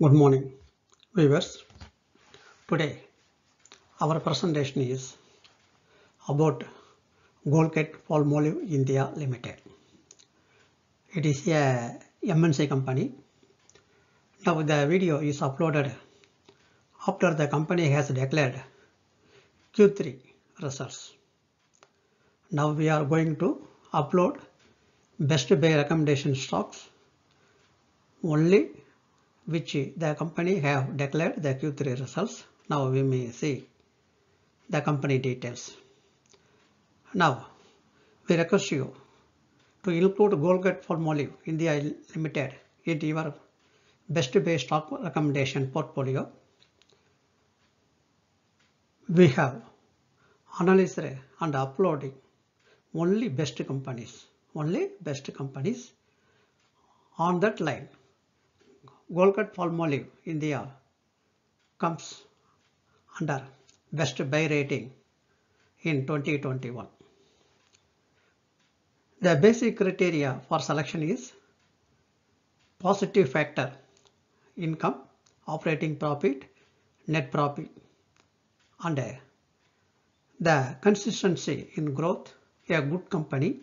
Good morning, viewers. Today, our presentation is about Colgate Palmolive India Limited. It is a MNC company. Now the video is uploaded after the company has declared Q3 results. Now we are going to upload best buy recommendation stocks only which the company have declared the Q3 results. Now we may see the company details. Now we request you to include Colgate Palmolive India Limited in your best buy stock recommendation portfolio. We have analyzed and uploading only best companies, only best companies on that line Colgate Palmolive India comes under best buy rating in 2021. The basic criteria for selection is positive factor income, operating profit, net profit and the consistency in growth, a good company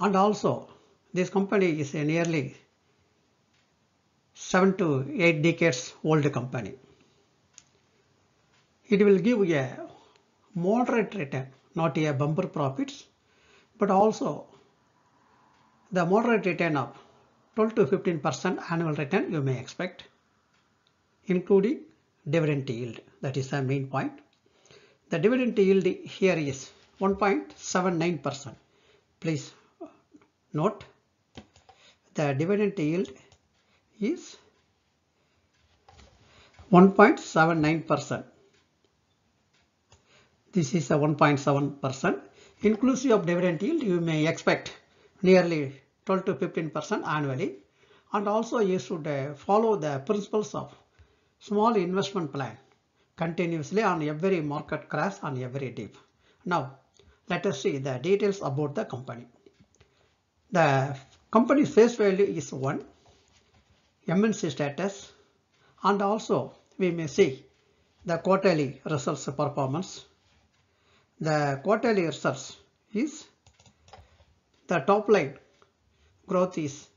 and also this company is a nearly 7 to 8 decades old company. It will give a moderate return, not a bumper profits, but also the moderate return of 12 to 15 percent annual return you may expect, including dividend yield. That is the main point. The dividend yield here is 1.79 percent. Please note the dividend yield is 1.79 percent. This is a 1.7 percent. Inclusive of dividend yield, you may expect nearly 12 to 15 percent annually. And also you should uh, follow the principles of small investment plan continuously on every market crash on every dip. Now, let us see the details about the company. The company's face value is 1, MNC status, and also we may see the quarterly results performance. The quarterly results is the top line growth is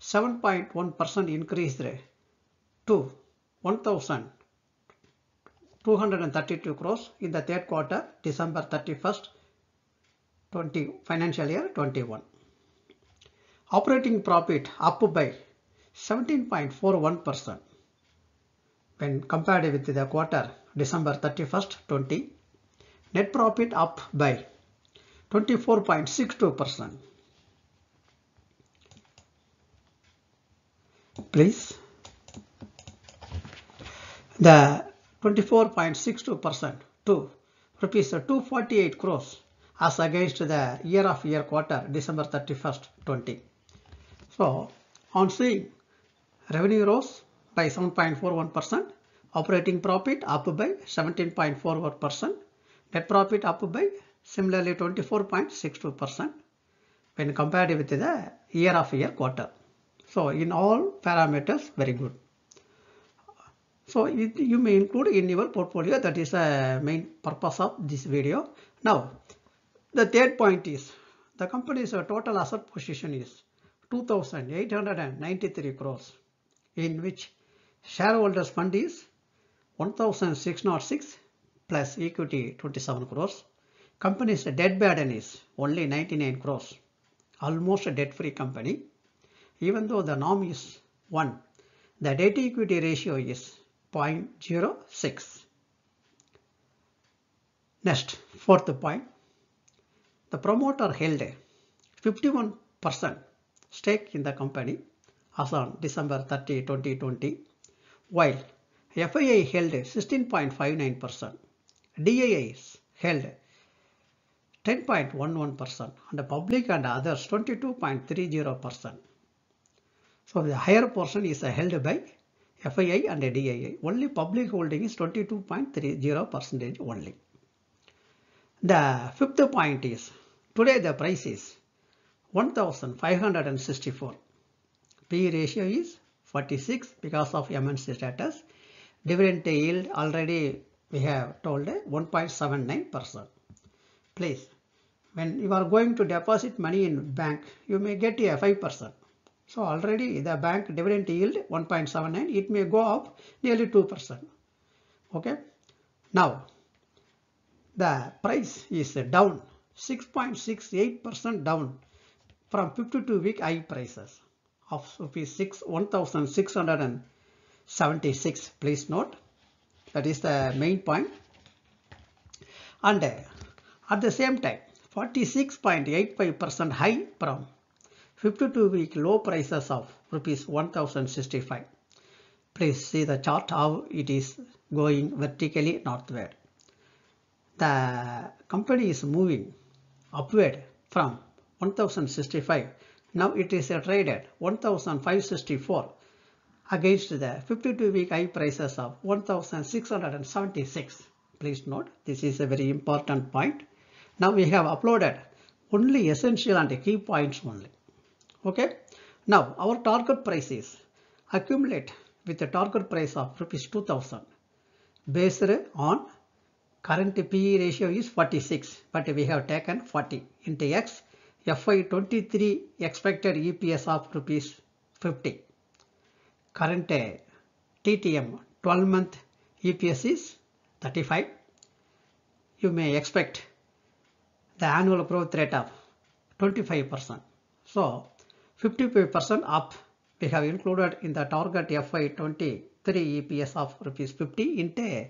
7.1% increased to 1,232 crores in the third quarter, December 31st, 20 financial year 21. Operating profit up by 17.41% when compared with the quarter December 31st 20 net profit up by 24.62% please. The 24.62% to rupees 248 crores as against the year of year quarter December 31st 20 so on seeing revenue rose by 7.41%, operating profit up by 17.41%, net profit up by similarly 24.62% when compared with the year of year quarter. So in all parameters very good. So you may include in your portfolio that is the main purpose of this video. Now the third point is the company's total asset position is 2893 crores in which shareholders fund is 1606 plus equity 27 crores. Company's debt burden is only 99 crores, almost a debt free company. Even though the norm is 1, the debt equity ratio is 0.06. Next, fourth point, the promoter held 51% stake in the company as on December 30, 2020, while FII held 16.59%, DIIs held 10.11% and the public and others 22.30%. So the higher portion is held by FII and DII. Only public holding is 22.30% only. The fifth point is today the price is 1564 P ratio is 46 because of MNC status. Dividend yield already we have told 1.79%. Please, when you are going to deposit money in bank, you may get a 5%. So already the bank dividend yield 1.79, it may go up nearly 2%. Okay. Now, the price is down 6.68% down from 52 week high prices of rupees 6 1676 please note that is the main point. And at the same time 46.85% high from 52 week low prices of rupees 1065 please see the chart how it is going vertically northward. The company is moving upward from 1065 now it is traded 1564 against the 52 week high prices of 1676 please note this is a very important point. Now we have uploaded only essential and key points only. Okay? Now our target price is accumulate with a target price of rupees 2000 based on current PE ratio is 46 but we have taken 40 into X FY23 expected EPS of rupees 50 current uh, TTM 12 month EPS is 35 you may expect the annual growth rate of 25%. So 55% up. We have included in the target FY23 EPS of rupees 50 into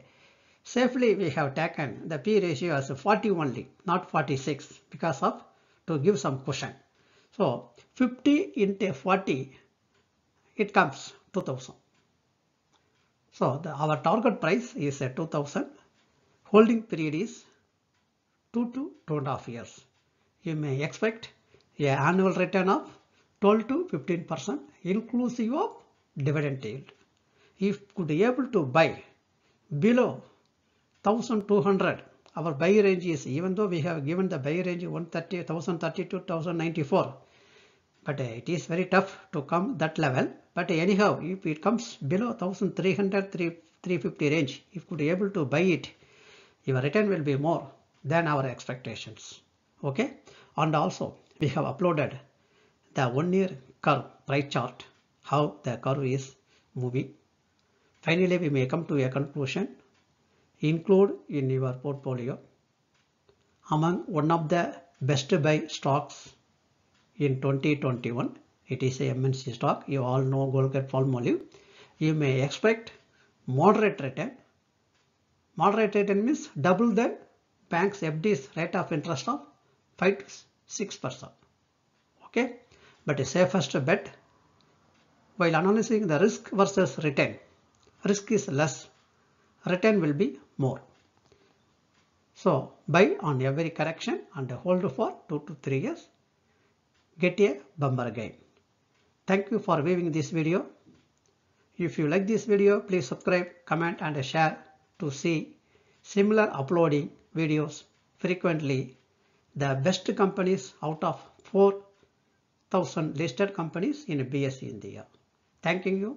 safely we have taken the P ratio as 40 only not 46 because of to give some cushion. So 50 into 40 it comes 2000. So the, our target price is 2000 holding period is 2 to 2 and a half years. You may expect a annual return of 12 to 15 percent inclusive of dividend yield. If could be able to buy below 1200 our buy range is even though we have given the buy range 130 1032 1094 but uh, it is very tough to come that level. But anyhow if it comes below 1300 350 range if could be able to buy it your return will be more than our expectations. Okay? And also we have uploaded the one year curve price chart how the curve is moving. Finally we may come to a conclusion include in your portfolio. Among one of the best buy stocks in 2021 it is a MNC stock. You all know Colgate Palmolive you may expect moderate return. Moderate return means double the bank's FD's rate of interest of 5 to 6 percent. Okay? But a safest bet while analyzing the risk versus return. Risk is less. Return will be more. So buy on every correction and hold for 2 to 3 years. Get a bumper gain. Thank you for viewing this video. If you like this video, please subscribe, comment and share to see similar uploading videos frequently. The best companies out of 4000 listed companies in BSE India. Thanking you